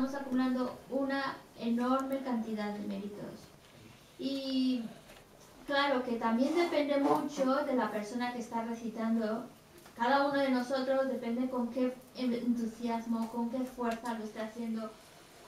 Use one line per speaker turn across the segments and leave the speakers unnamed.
estamos acumulando una enorme cantidad de méritos. Y claro que también depende mucho de la persona que está recitando. Cada uno de nosotros depende con qué entusiasmo, con qué fuerza lo está haciendo,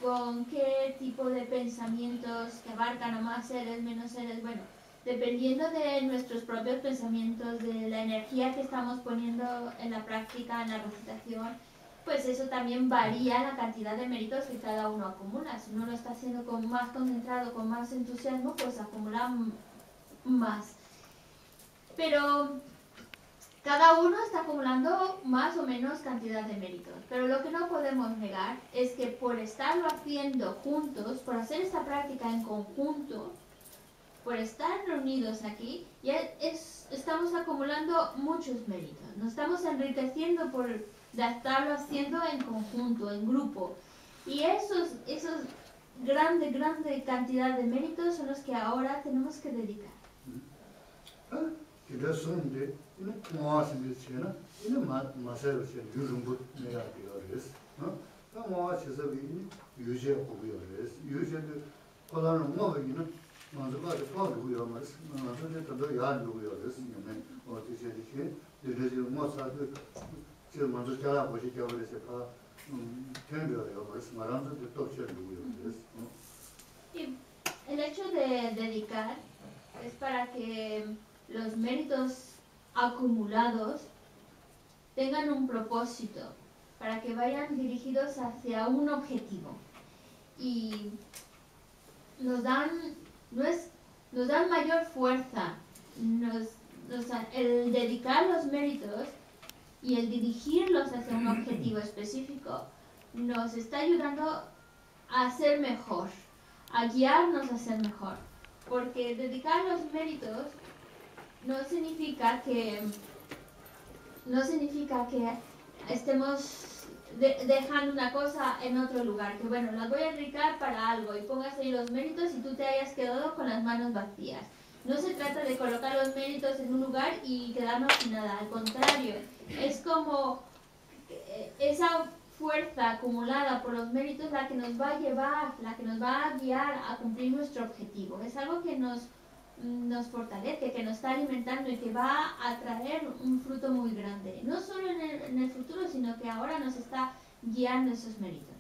con qué tipo de pensamientos que abarcan a más seres, menos seres. Bueno, dependiendo de nuestros propios pensamientos, de la energía que estamos poniendo en la práctica, en la recitación, pues eso también varía la cantidad de méritos que cada uno acumula. Si uno lo está haciendo con más concentrado, con más entusiasmo, pues acumula más. Pero cada uno está acumulando más o menos cantidad de méritos. Pero lo que no podemos negar es que por estarlo haciendo juntos, por hacer esta práctica en conjunto, por estar reunidos aquí, ya estamos acumulando muchos méritos. Nos estamos enriqueciendo por estarlo haciendo en conjunto, en grupo. Y esos, esos grande, grande cantidad de méritos son los que ahora tenemos que dedicar
manzumari pāla guya
mās. El hecho de dedicar es para que los méritos acumulados tengan un propósito, para que vayan dirigidos hacia un objetivo. Y nos dan nos dan mayor fuerza. el dedicar los méritos y el dirigirlos hacia un objetivo específico nos está ayudando a ser mejor, a guiarnos a ser mejor. Porque dedicar los méritos no significa que no significa que estemos dejan una cosa en otro lugar, que bueno, las voy a dedicar para algo y pongas ahí los méritos y tú te hayas quedado con las manos vacías. No se trata de colocar los méritos en un lugar y quedarnos sin nada, al contrario, es como eh, esa fuerza acumulada por los méritos la que nos va a llevar, la que nos va a guiar a cumplir nuestro objetivo. Es algo que nos, nos fortalece, que nos está alimentando y que va a traer un fruto muy grande. No solo en el, en el futuro, sino que ahora nos está guiando esos méritos.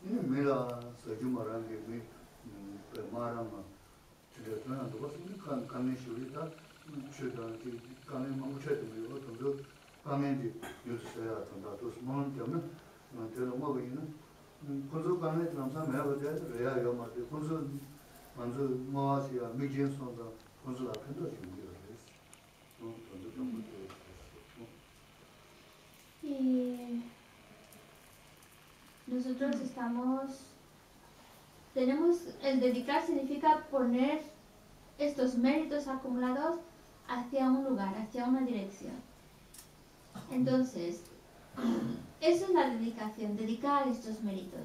mīla sāyū mārāngi mī mārāma chīla tuyān tuwa sīngi kāni shūrī tā chūdā jī kāni māngu chayatī mī wā tōndu kāni jī yūsī sāyā tōndā tōs māngu tiamna tēla mā wā yīna kūnzu kāni tī mē bā tēyā rēyā yā mā tī kūnzu mānzu mā wā sī yā mī jīn sōndā kūnzu lā pēndā jī mī wā rēs tōndu tōndu tōndu
tōndu nosotros estamos tenemos, el dedicar significa poner estos méritos acumulados hacia un lugar, hacia una dirección. Entonces, eso es la dedicación, dedicar estos méritos.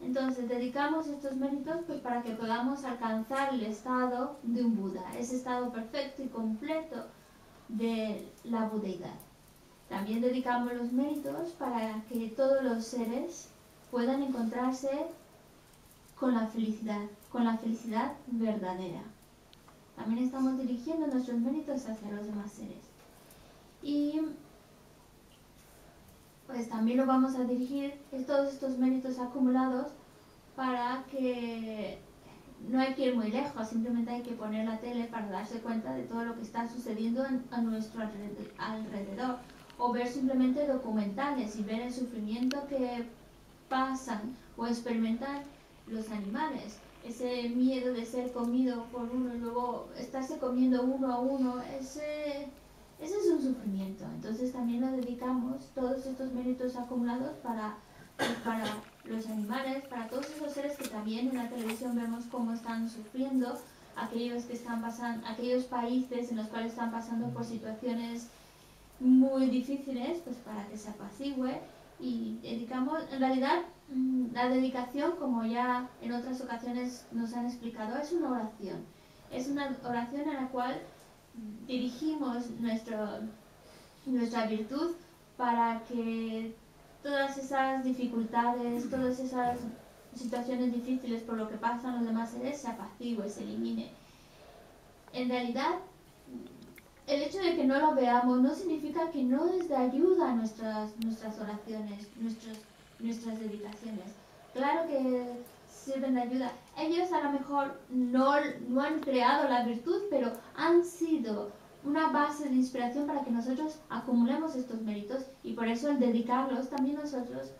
Entonces, dedicamos estos méritos pues, para que podamos alcanzar el estado de un Buda, ese estado perfecto y completo de la budeidad. También dedicamos los méritos para que todos los seres puedan encontrarse con la felicidad, con la felicidad verdadera. También estamos dirigiendo nuestros méritos hacia los demás seres. Y pues también lo vamos a dirigir todos estos méritos acumulados para que no hay que ir muy lejos, simplemente hay que poner la tele para darse cuenta de todo lo que está sucediendo a nuestro alrededor o ver simplemente documentales y ver el sufrimiento que pasan o experimentar los animales. Ese miedo de ser comido por uno y luego estarse comiendo uno a uno, ese, ese es un sufrimiento. Entonces también lo dedicamos, todos estos méritos acumulados para, para los animales, para todos esos seres que también en la televisión vemos cómo están sufriendo, aquellos que están aquellos países en los cuales están pasando por situaciones muy difíciles, pues para que se apacigüe y dedicamos, en realidad mm, la dedicación, como ya en otras ocasiones nos han explicado, es una oración. Es una oración en la cual dirigimos nuestro, nuestra virtud para que todas esas dificultades, todas esas situaciones difíciles por lo que pasan los demás seres se apacigüe, se elimine. En realidad, el hecho de que no lo veamos no significa que no les dé ayuda a nuestras, nuestras oraciones, nuestros, nuestras dedicaciones. Claro que sirven de ayuda. Ellos a lo mejor no, no han creado la virtud, pero han sido una base de inspiración para que nosotros acumulemos estos méritos y por eso al dedicarlos también nosotros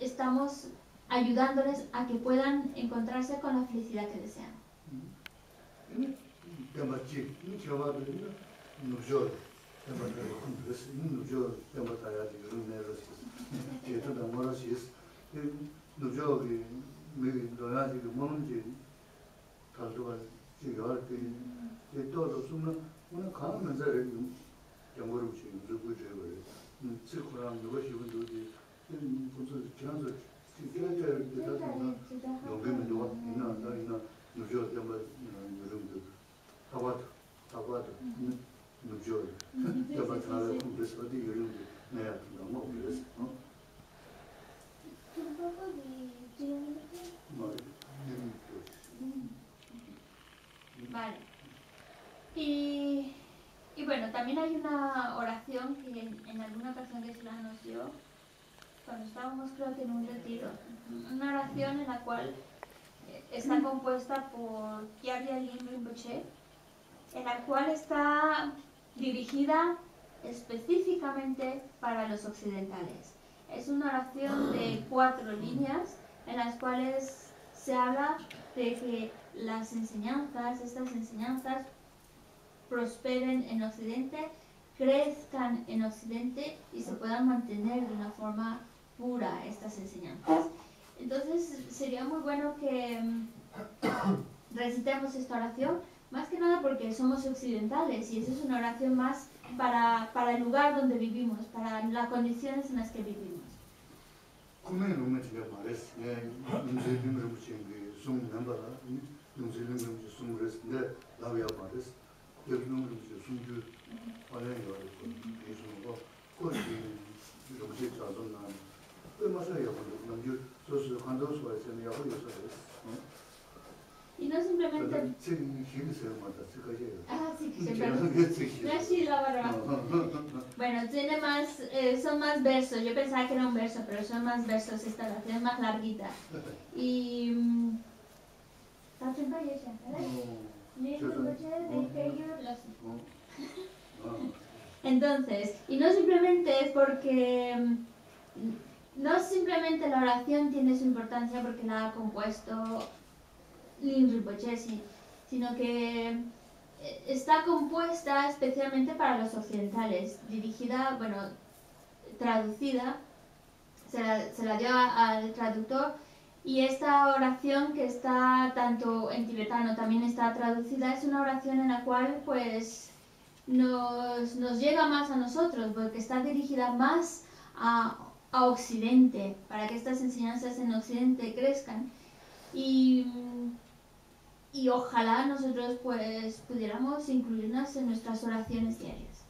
estamos ayudándoles a que puedan encontrarse con la felicidad que desean.
nubzho tenpa tenpa kundus, in nubzho tenpa taya di gru ne rasi, che tu dhamma rasi is, nubzho ki migi doya di ki munum ji talduwa ji yuwar ki, che to to sumna, una kaa manza re yung, gyamgorum chi yung rubu je wari, tsi kurang yuwa shivun do di, kunzu kyanzo, chi kya kya di tata na, yongi minduwa, ina, ina, nubzho tenpa yurum do, tabata, tabata, tā wā tō, nukyo yaba tsāla kumbis wadi yurungi naya tanda mō kumbis
Vale. Y, y bueno, también hay una oración que en, en alguna ocasión que se la nos dio, cuando estábamos creo que en un retiro, una oración en la cual está compuesta por Kyabia Lim Rinpoche, en la cual está dirigida específicamente para los occidentales. Es una oración de cuatro líneas en las cuales se habla de que las enseñanzas, estas enseñanzas, prosperen en Occidente, crezcan en Occidente y se puedan mantener de una forma pura estas enseñanzas. Entonces sería muy bueno que mm, recitemos esta oración más que nada porque somos occidentales y esa es una oración más para, para el lugar donde vivimos, para las condiciones en las que vivimos. Y no simplemente... Ah, sí, sí. Bueno, tiene más, eh, son más versos. Yo pensaba que era un verso, pero son más versos esta es más larguita. Y... Entonces, y no simplemente es porque... No simplemente la oración tiene su importancia porque la ha compuesto sino que eh, está compuesta especialmente para los occidentales, dirigida, bueno, traducida, se la, se la dio al traductor y esta oración que está tanto en tibetano también está traducida es una oración en la cual pues nos, nos llega más a nosotros porque está dirigida más a, a Occidente, para que estas enseñanzas en Occidente crezcan. Y y ojalá nosotros pues pudiéramos incluirnos en nuestras oraciones diarias.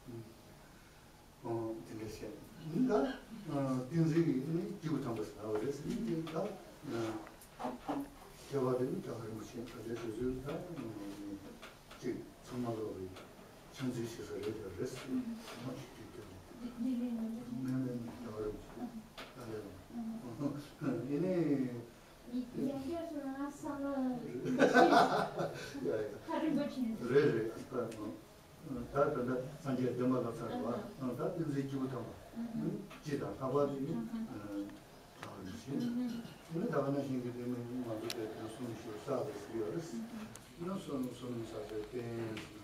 그래 그래 다 다다 산제 점마가 살고 다 인지 기부터 지다 가봐지 어 자르시 근데 다가나 신기 때문에 뭐도 돼 무슨 시 사도 쓰여스 이런 손 손을 사서 때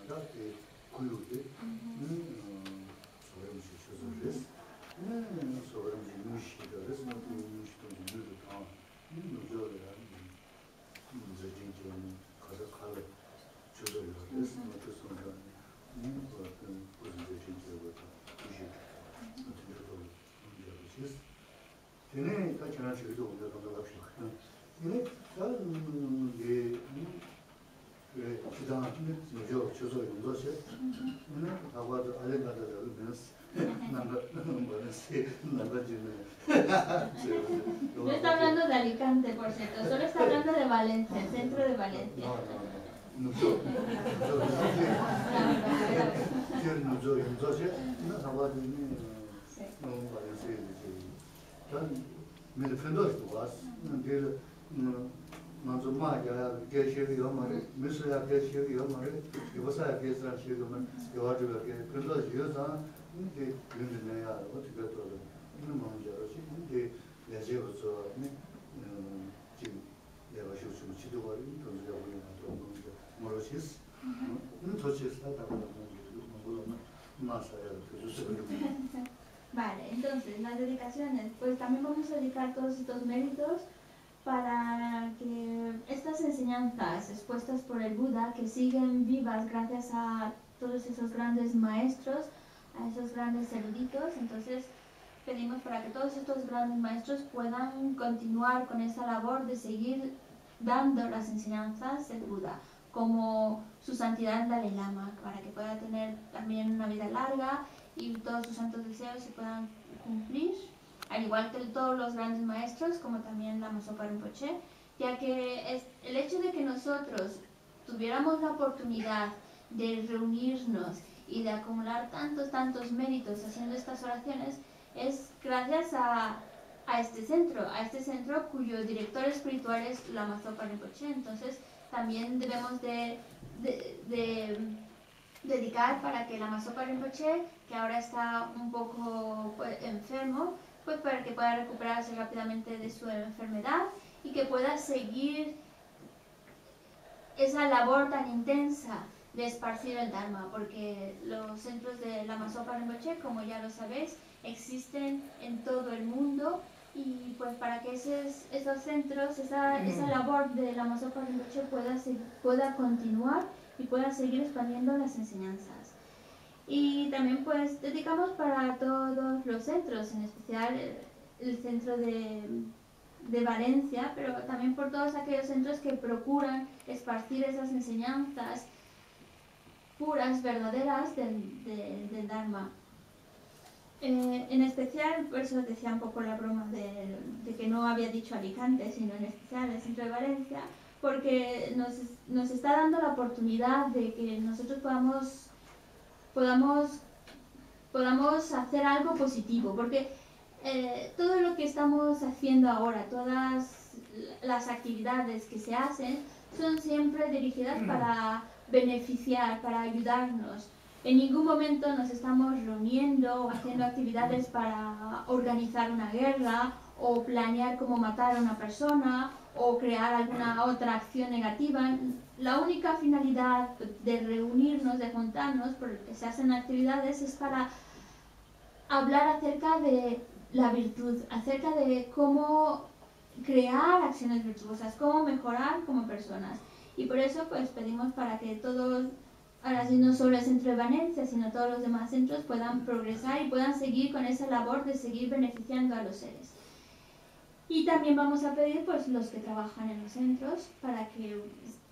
나한테 구유데 음 소름 시 쳐서스 음 소름 시 무시도 그래서 뭐 무시도
Majority, I Alicante, por cierto, solo está hablando de Valencia, el centro de Valencia.
nujo. Nujo yungzo
dedicaciones, pues también vamos a dedicar todos estos méritos para que estas enseñanzas expuestas por el Buda, que siguen vivas gracias a todos esos grandes maestros, a esos grandes eruditos, entonces pedimos para que todos estos grandes maestros puedan continuar con esa labor de seguir dando las enseñanzas del Buda, como su santidad Dalai Lama, para que pueda tener también una vida larga y todos sus santos deseos se puedan cumplir, al igual que todos los grandes maestros, como también la Masopa Rinpoche, ya que el hecho de que nosotros tuviéramos la oportunidad de reunirnos y de acumular tantos, tantos méritos haciendo estas oraciones, es gracias a, a este centro, a este centro cuyo director espiritual es la Mazopa Rinpoche. Entonces, también debemos de, de, de dedicar para que la Masopa Rinpoche, que ahora está un poco pues, enfermo, pues para que pueda recuperarse rápidamente de su enfermedad y que pueda seguir esa labor tan intensa de esparcir el Dharma, porque los centros de la Masopa Rinpoche, como ya lo sabéis, existen en todo el mundo y pues para que esos, esos centros, esa, esa labor de la Masopa Rinpoche pueda, pueda continuar y pueda seguir expandiendo las enseñanzas. Y también pues dedicamos para todos los centros, en especial el, centro de, de, Valencia, pero también por todos aquellos centros que procuran esparcir esas enseñanzas puras, verdaderas del, del Dharma. Eh, en especial, por eso decía un poco la broma de, de, que no había dicho Alicante, sino en especial el centro de Valencia, porque nos, nos está dando la oportunidad de que nosotros podamos, podamos, podamos hacer algo positivo, porque eh, todo lo que estamos haciendo ahora, todas las actividades que se hacen, son siempre dirigidas mm. para beneficiar, para ayudarnos. En ningún momento nos estamos reuniendo o haciendo actividades para organizar una guerra o planear cómo matar a una persona o crear alguna otra acción negativa. La única finalidad de reunirnos, de juntarnos, porque se hacen actividades, es para hablar acerca de la virtud, acerca de cómo crear acciones virtuosas, cómo mejorar como personas. Y por eso pues pedimos para que todos, ahora sí no solo el centro de Valencia, sino todos los demás centros puedan progresar y puedan seguir con esa labor de seguir beneficiando a los seres. Y también vamos a pedir pues los que trabajan en los centros para que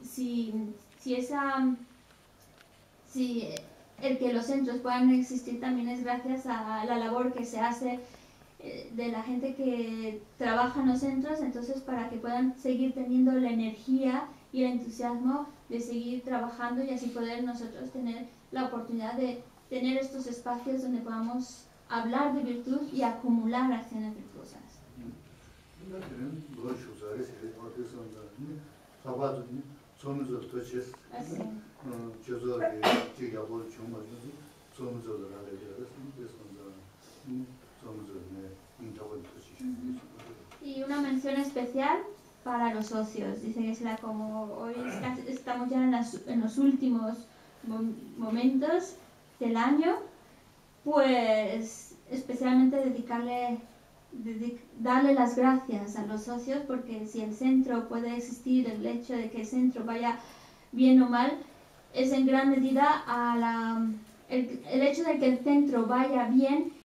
si, si esa si el que los centros puedan existir también es gracias a la labor que se hace eh, de la gente que trabaja en los centros, entonces para que puedan seguir teniendo la energía y el entusiasmo de seguir trabajando y así poder nosotros tener la oportunidad de tener estos espacios donde podamos hablar de virtud y acumular acciones virtuosas. Y una mención especial para los socios. Dice que será como hoy estamos ya en, las, en los últimos momentos del año, pues especialmente dedicarle darle las gracias a los socios porque si el centro puede existir, el hecho de que el centro vaya bien o mal, es en gran medida a la, el, el hecho de que el centro vaya bien